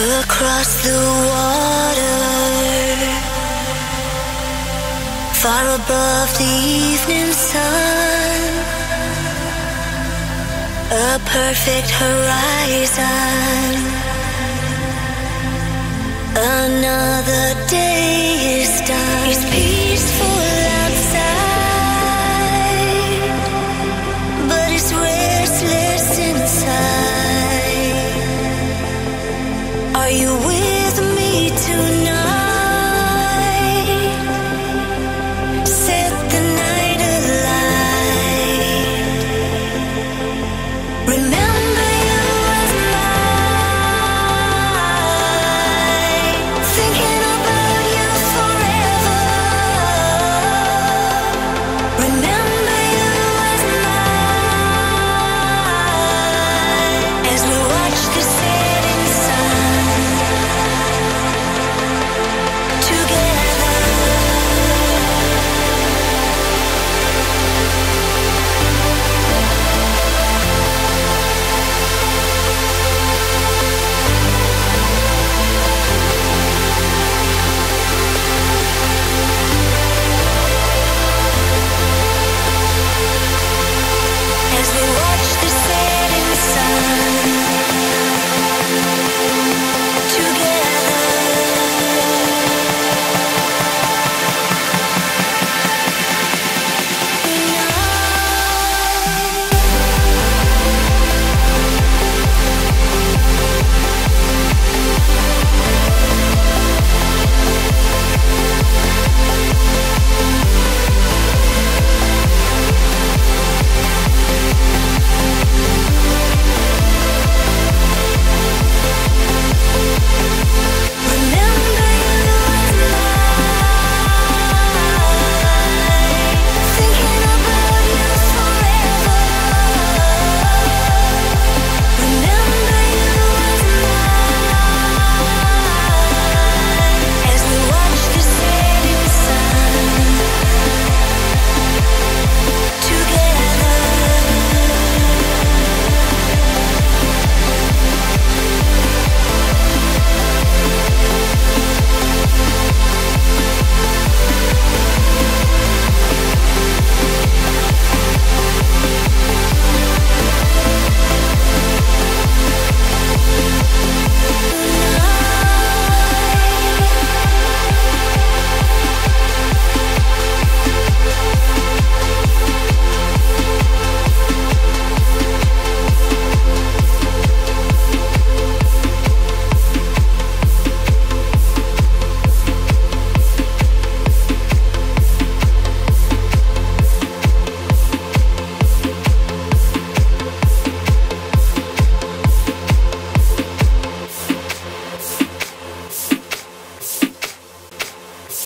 Across the water, far above the evening sun, a perfect horizon, another.